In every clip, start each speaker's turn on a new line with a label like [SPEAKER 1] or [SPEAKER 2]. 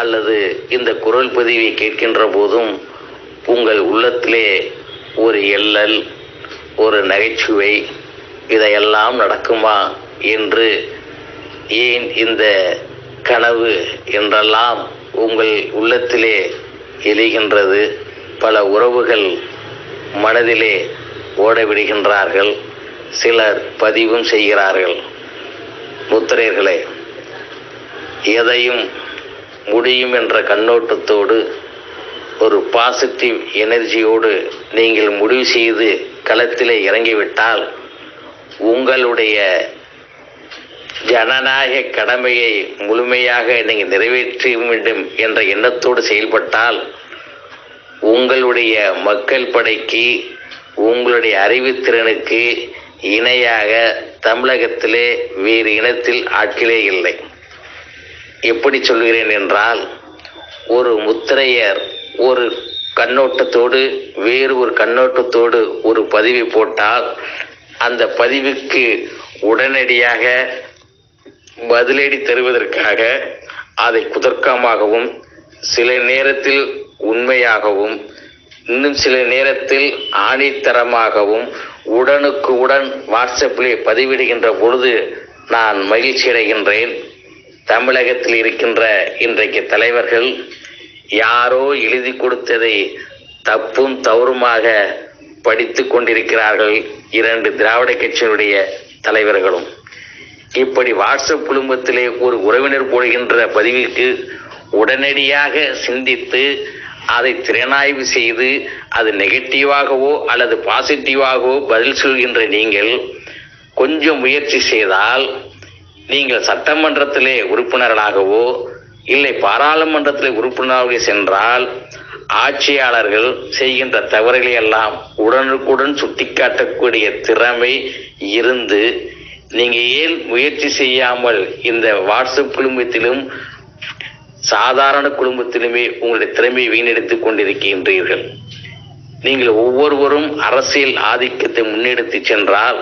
[SPEAKER 1] அல்லது இந்த குரல் பதிவை கேட்கின்ற போதும் உங்கள் உள்ளத்திலே ஒரு எள்ளல் ஒரு நகைச்சுவை இதையெல்லாம் நடக்குமா என்று ஏன் இந்த கனவு என்றெல்லாம் உங்கள் உள்ளத்திலே எழுகின்றது? பல உறவுகள் மனதிலே ஓடவிடுகின்றார்கள். சிலர் பதிவும் செய்கிறார்கள். முத்திரையர்களே எதையும் முடியும் என்ற கண்ணோட்டத்தோடு ஒரு பாசிட்டிவ் எனர்ஜியோடு நீங்கள் முடிவு செய்து களத்தில் இறங்கிவிட்டால் உங்களுடைய ஜனநாயக கடமையை முழுமையாக நீங்கள் நிறைவேற்ற வேண்டும் என்ற எண்ணத்தோடு செயல்பட்டால் உங்களுடைய மக்கள் படைக்கு உங்களுடைய அறிவுத்திறனுக்கு இணையாக தமிழகத்திலே வேறு இனத்தில் ஆட்களே இல்லை. எப்படி சொல்கிறேன் என்றால் ஒரு முத்திரையர் ஒரு கண்ணோட்டத்தோடு வேறு ஒரு கண்ணோட்டத்தோடு ஒரு பதிவை போட்டால் அந்த பதிவுக்கு உடனடியாக பதிலடி தருவதற்காக அதை குதர்க்கமாகவும் சில நேரத்தில் உண்மையாகவும் இன்னும் சில நேரத்தில் ஆணித்தரமாகவும் உடனுக்கு உடன் வாட்ஸ்அப்பிலே பதிவிடுகின்ற பொழுது நான் மகிழ்ச்சி அடைகின்றேன் தமிழகத்தில் இருக்கின்ற இன்றைக்கு தலைவர்கள் யாரோ எழுதி கொடுத்ததை தப்பும் தவறுமாக படித்து கொண்டிருக்கிறார்கள் இரண்டு திராவிட கட்சியினுடைய தலைவர்களும். இப்படி வாட்ஸ்அப் குடும்பத்திலே ஒரு உறவினர் போடுகின்ற பதிவிற்கு உடனடியாக சிந்தித்து அதை திறனாய்வு செய்து அது நெகட்டிவாகவோ அல்லது பாசிட்டிவாகவோ பதில் சொல்கின்ற நீங்கள் கொஞ்சம் முயற்சி செய்தால் நீங்கள் சட்டமன்றத்திலே உறுப்பினர்களாகவோ இல்லை பாராளுமன்றத்திலே உறுப்பினராக சென்றால் ஆட்சியாளர்கள் செய்கின்ற தவறுகளை எல்லாம் உடனுக்குடன் சுட்டிக்காட்டக்கூடிய திறமை இருந்து நீங்க ஏன் முயற்சி செய்யாமல் இந்த வாட்ஸ்அப் குடும்பத்திலும் சாதாரண குடும்பத்திலுமே உங்களுடைய திறமையை வீணெடுத்துக் கொண்டிருக்கின்றீர்கள்? நீங்கள் ஒவ்வொருவரும் அரசியல் ஆதிக்கத்தை முன்னெடுத்து சென்றால்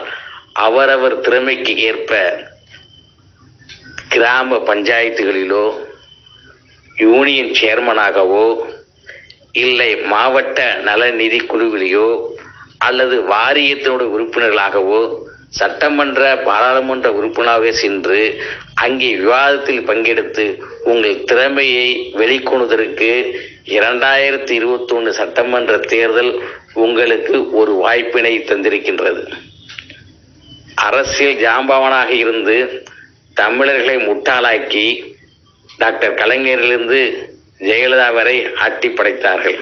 [SPEAKER 1] அவரவர் திறமைக்கு ஏற்ப கிராம பஞ்சாயத்துகளிலோ யூனியன் சேர்மனாகவோ இல்லை மாவட்ட நலநிதி குழுவிலேயோ அல்லது வாரியத்தினுடைய உறுப்பினர்களாகவோ சட்டமன்ற பாராளுமன்ற உறுப்பினராக சென்று அங்கே விவாதத்தில் பங்கெடுத்து உங்கள் திறமையை வெளிக்கொணுவதற்கு இரண்டாயிரத்தி இருபத்தொன்று சட்டமன்ற தேர்தல் உங்களுக்கு ஒரு வாய்ப்பினை தந்திருக்கின்றது. அரசியல் ஜாம்பவனாக இருந்து தமிழர்களை முட்டாளாக்கி டாக்டர் கலைஞரிலிருந்து ஜெயலலிதா வரை ஆட்டி படைத்தார்கள்.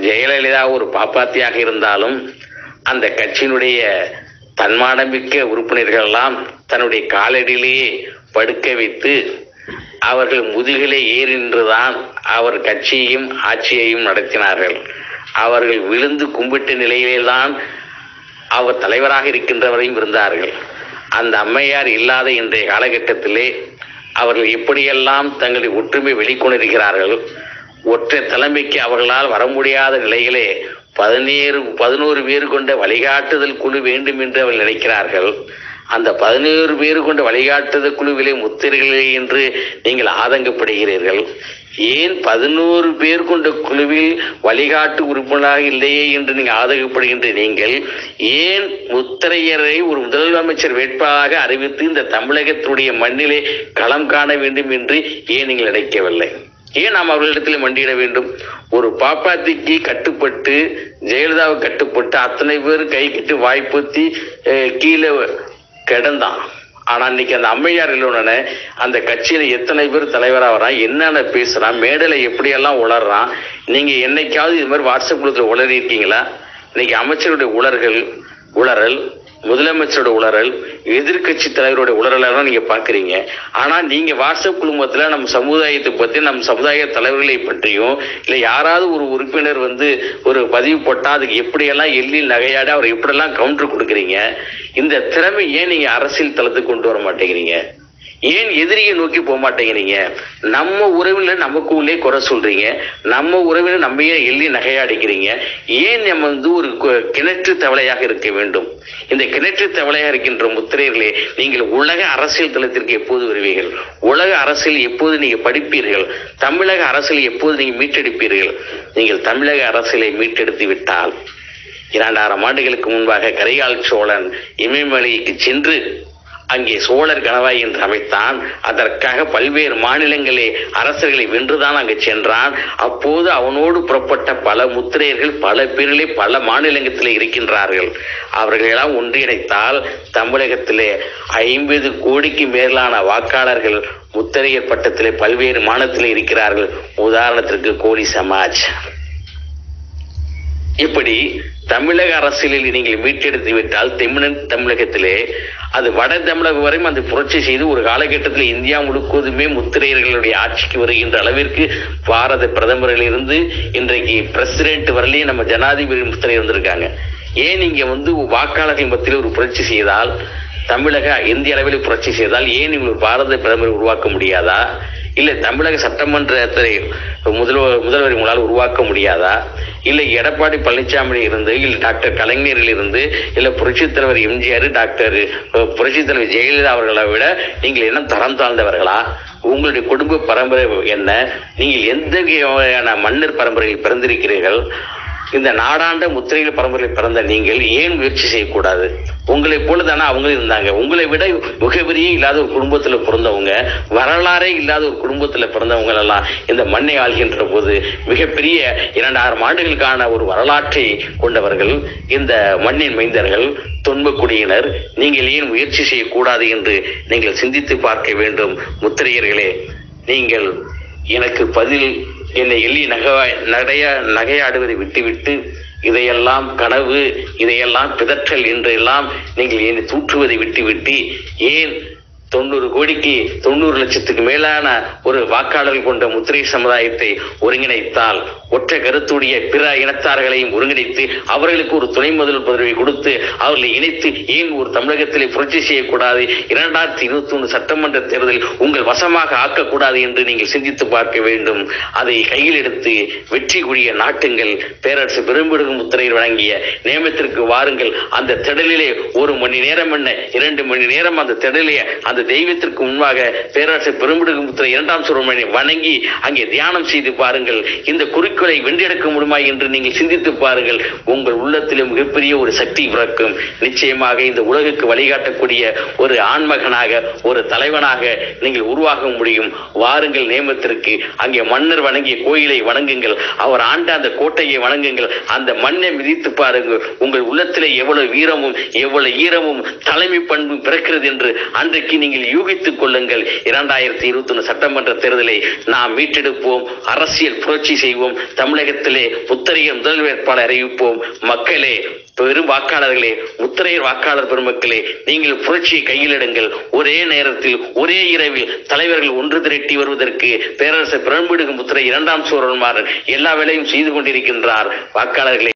[SPEAKER 1] ஜெயலலிதா ஒரு பாப்பாத்தியாக இருந்தாலும் அந்த கட்சியினுடைய தன்மானமிக்க உறுப்பினர்கள் எல்லாம் தன்னுடைய காலடியிலேயே படுக்க வைத்து அவர்கள் முதுகிலே ஏறி நின்றுதான் அவர் கட்சியையும் ஆட்சியையும் நடத்தினார்கள். அவர்கள் விழுந்து கும்பிட்ட நிலையிலேதான் அவர் தலைவராக இருக்கின்றவரையும் இருந்தார்கள். அந்த அம்மையார் இல்லாத இன்றைய காலகட்டத்திலே அவர்கள் எப்படியெல்லாம் தங்களை ஒற்றுமை வெளிக்கொண்டிருக்கிறார்கள். ஒற்றை தலைமைக்கு அவர்களால் வர முடியாத நிலையிலே பதினேழு பதினோரு பேர் கொண்ட வழிகாட்டுதல் குழு வேண்டும் என்று அவர்கள் நினைக்கிறார்கள். அந்த பதினேழு பேர் கொண்ட வழிகாட்டுதல் குழுவிலே முத்திரைகளே என்று நீங்கள் ஆதங்கப்படுகிறீர்கள். ஏன் பதினோரு பேர் கொண்ட குழுவில் வழிகாட்டு உறுப்பினராக இல்லையே என்று நீங்கள் ஆதங்கப்படுகின்ற நீங்கள் ஏன் முத்திரையரை ஒரு முதலமைச்சர் வேட்பாளராக அறிவித்து இந்த தமிழகத்துடைய மண்ணிலே களம் காண வேண்டும் என்று ஏன் நீங்கள் நினைக்கவில்லை? ஏன் நாம் அவர்களிடத்தில் மண்டியிட வேண்டும்? ஒரு பாப்பாத்திக்கு கட்டுப்பட்டு ஜெயலலிதாவுக்கு கட்டுப்பட்டு அத்தனை பேர் கை கட்டு வாய்ப்புத்தி கீழே கிடந்தான். ஆனா இன்னைக்கு அந்த அம்மையார் இல்லைன்னு அந்த கட்சியில எத்தனை பேர் தலைவராக வரான் என்னென்ன பேசுறான் மேடையில எப்படியெல்லாம் உளறான் நீங்க என்னைக்காவது இது மாதிரி வாட்ஸ்அப் குழுத்துல உளறி இருக்கீங்களா இன்னைக்கு அமைச்சருடைய உளர்கள் உளறல் முதலமைச்சரோட உளறல் எதிர்க்கட்சி தலைவருடைய உளறலாம் நீங்க பாக்குறீங்க. ஆனா நீங்க வாட்ஸ்அப் குழுமத்துல நம்ம சமுதாயத்தை பத்தி நம்ம சமுதாய தலைவர்களை பற்றியும் இல்ல யாராவது ஒரு உறுப்பினர் வந்து ஒரு பதிவு போட்டா அதுக்கு எப்படியெல்லாம் எள்ளில் நகையாட அவர் எப்படியெல்லாம் கவுண்டர் கொடுக்குறீங்க இந்த திறமை ஏன் நீங்க அரசியல் தளத்துக்கு கொண்டு வர மாட்டேங்கிறீங்க? ஏன் எதிரியை நோக்கி போக மாட்டேங்கிறீங்க? நம்ம உறவில் நமக்கு உள்ளே குறை சொல்றீங்க. நம்ம உறவில் நம்ம ஏன் எள்ளி நகையாடிக்கிறீங்க ஏன் நம்ம வந்து ஒரு கு- கிணற்று தவளையாக இருக்க வேண்டும்? இந்த கிணற்று தவளையாக இருக்கின்ற முத்திரையர்களே நீங்கள் உலக அரசியல் தளத்திற்கு எப்போது வருவீர்கள்? உலக அரசியல் எப்போது நீங்க படிப்பீர்கள்? தமிழக அரசியல் எப்போது நீங்க மீட்டெடுப்பீர்கள்? நீங்கள் தமிழக அரசியலை மீட்டெடுத்து விட்டால் இரண்டாயிரம் ஆண்டுகளுக்கு முன்பாக கரிகால் சோழன் இமயமலைக்கு சென்று அங்கே சோழர் கணவாய் என்று அமைத்தான். அதற்காக பல்வேறு மாநிலங்களே அரசர்களை வென்றுதான் அங்கு சென்றான். அப்போது அவனோடு புறப்பட்ட பல முத்திரையர்கள் பல பேரிலே பல மாநிலங்களிலே இருக்கின்றார்கள். அவர்களெல்லாம் ஒன்றிணைத்தால் தமிழகத்திலே ஐம்பது கோடிக்கு மேலான வாக்காளர்கள் முத்திரையர் பட்டத்திலே பல்வேறு மாநிலத்திலே இருக்கிறார்கள். உதாரணத்திற்கு கோலி சமாஜ். இப்படி தமிழக அரசியலில் நீங்கள் மீட்டெடுத்து விட்டால் தெமிழன் தமிழகத்திலே அது வட தமிழகம் வரையும் அந்த புரட்சி செய்து ஒரு காலகட்டத்தில் இந்தியா முழுக்குவதுமே முத்திரையர்களுடைய ஆட்சிக்கு வருகின்ற அளவிற்கு பாரத பிரதமரிலிருந்து இன்றைக்கு பிரசிடென்ட் வரலையும் நம்ம ஜனாதிபதி முத்திரை வந்திருக்காங்க ஏன் நீங்க வந்து வாக்காளர்கள் மத்தியில் ஒரு புரட்சி செய்தால் தமிழக இந்திய அளவில் புரட்சி செய்தால் ஏன் இவங்க பாரத பிரதமரை உருவாக்க முடியாதா? இல்லை தமிழக சட்டமன்றத்தை முதல்வர் முதல்வர் உங்களால் உருவாக்க முடியாதா? இல்லை எடப்பாடி பழனிசாமி இருந்து இல்லை டாக்டர் கலைஞரில் இருந்து இல்லை புரட்சித் தலைவர் எம்ஜிஆர் டாக்டர் புரட்சித் தலைவர் ஜெயலலிதா அவர்களை விட நீங்கள் என்ன தரம் தாழ்ந்தவர்களா? உங்களுடைய குடும்ப பரம்பரை என்ன? நீங்கள் எந்த வகையான மன்னர் பரம்பரையில் பிறந்திருக்கிறீர்கள்? இந்த நாடாண்ட முத்திரைகள் பரம்பரையில் பிறந்த நீங்கள் ஏன் முயற்சி செய்யக்கூடாது? உங்களை போல தானே அவங்களும் இருந்தாங்க. உங்களை விட முகவரியே இல்லாத ஒரு குடும்பத்தில் பிறந்தவங்க வரலாறே இல்லாத ஒரு குடும்பத்தில் பிறந்தவங்க எல்லாம் இந்த மண்ணை ஆள்கின்ற போது மிகப்பெரிய இரண்டாயிரம் ஆண்டுகளுக்கான ஒரு வரலாற்றை கொண்டவர்கள் இந்த மண்ணின் மைந்தர்கள் தொன்மக்குடியினர் நீங்கள் ஏன் முயற்சி செய்யக்கூடாது என்று நீங்கள் சிந்தித்து பார்க்க வேண்டும் முத்திரையர்களே. நீங்கள் எனக்கு பதில் என்னை எள்ளி நகை நடைய நகையாடுவதை விட்டுவிட்டு இதையெல்லாம் கனவு இதையெல்லாம் பிதற்றல் என்றெல்லாம் நீங்கள் என்னை தூற்றுவதை விட்டுவிட்டு ஏன் தொண்ணூறு கோடிக்கு தொண்ணூறு லட்சத்துக்கு மேலான ஒரு வாக்காளர்கள் கொண்ட முத்திரை சமுதாயத்தை ஒருங்கிணைத்தால் ஒற்றை கருத்துடைய பிற இனத்தார்களையும் ஒருங்கிணைத்து அவர்களுக்கு ஒரு துணை முதல் பதவி கொடுத்து அவர்களை இணைத்து ஏன் ஒரு தமிழகத்திலே புரட்சி செய்யக்கூடாது? இரண்டாயிரத்தி இருபத்தி ஒன்று சட்டமன்ற தேர்தலில் உங்கள் வசமாக ஆக்கக்கூடாது என்று நீங்கள் சிந்தித்து பார்க்க வேண்டும். அதை கையில் எடுத்து வெற்றி கூடிய நாட்டுங்கள் பேரரசு பெரும்பிடுகு முத்திரையில் வழங்கிய நியமத்திற்கு வாருங்கள். அந்த திடலிலே ஒரு மணி நேரம் என்ன? இரண்டு மணி நேரம் அந்த திடலிலே அந்த தெய்வத்திற்கு முன்பாக பேரரசு பெரும்பிடுகுமுத்திர இரண்டாம் சுரமணி வணங்கி அங்கே தியானம் செய்து பாருங்கள். இந்த குறிக்கோளை வென்றெடுக்க முடியுமா என்று நீங்கள் சிந்தித்து பாருங்கள். உங்கள் உள்ளத்திலே மிகப்பெரிய ஒரு சக்தி பிறக்கும். நிச்சயமாக இந்த உலகுக்கு வழிகாட்டக்கூடிய ஒரு ஆண்மகனாக ஒரு தலைவனாக நீங்கள் உருவாக முடியும். வாருங்கள் நேமத்திற்கு. அங்கே மன்னர் வணங்கிய கோயிலை வணங்குங்கள். அவர் ஆண்ட அந்த கோட்டையை வணங்குங்கள். அந்த மண்ணை மிதித்து பாருங்கள். உங்கள் உள்ளத்திலே எவ்வளவு வீரமும் எவ்வளவு ஈரமும் தலைமை பண்பும் பிறக்கிறது என்று அன்றைக்கு நீங்கள் யூகித்துக் கொள்ளுங்கள். இரண்டாயிரத்தி இருபத்தி ஒன்று சட்டமன்ற தேர்தலை நாம் மீட்டெடுப்போம் அரசியல் புரட்சி செய்வோம் தமிழகத்திலே முத்தரையர் முதல் வேட்பாளர் அறிவிப்போம். மக்களே பெரும் வாக்காளர்களே முத்திரையர் வாக்காளர் பெருமக்களே நீங்கள் புரட்சியை கையில் எடுங்கள் ஒரே நேரத்தில் ஒரே இரவில் தலைவர்கள் ஒன்று திரட்டி வருவதற்கு பேரரசர் பிரம்பிடுகும் முத்திரை இரண்டாம் சூரன்மாரன் எல்லா வேலையும் செய்து கொண்டிருக்கின்றார். வாக்காளர்களே